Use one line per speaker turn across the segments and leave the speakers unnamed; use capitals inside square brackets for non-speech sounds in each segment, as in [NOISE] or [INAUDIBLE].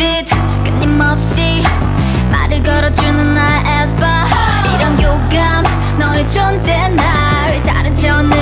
듯 끊임없이 말을 걸어주는 나의 에스파 이런 교감 너의 존재 날 다른 천을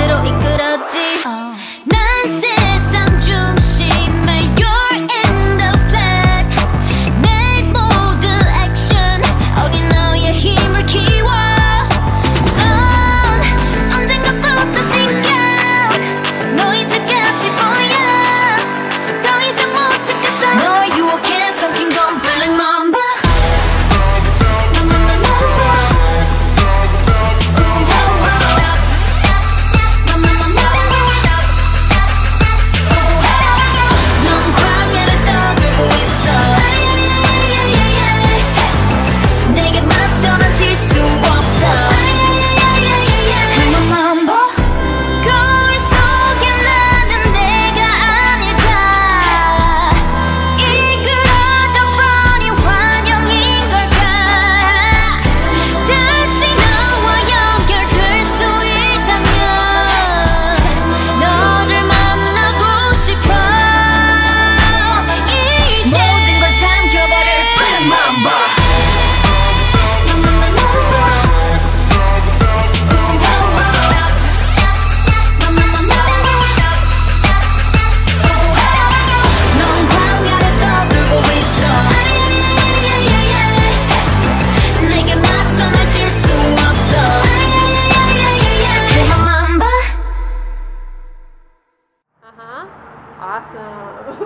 awesome. [LAUGHS]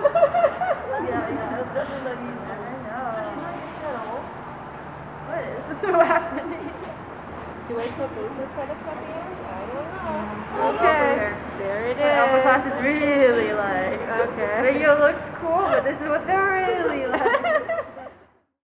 yeah, yeah, that's definitely that you never know. So she's not getting at all. What is [LAUGHS] so happening? Do I put both the credit card the? I don't know. Mm-hmm. Okay. There, it is. it. Alpha class is really like. Okay. Video looks
cool,
but this
is what
they're really [LAUGHS] like.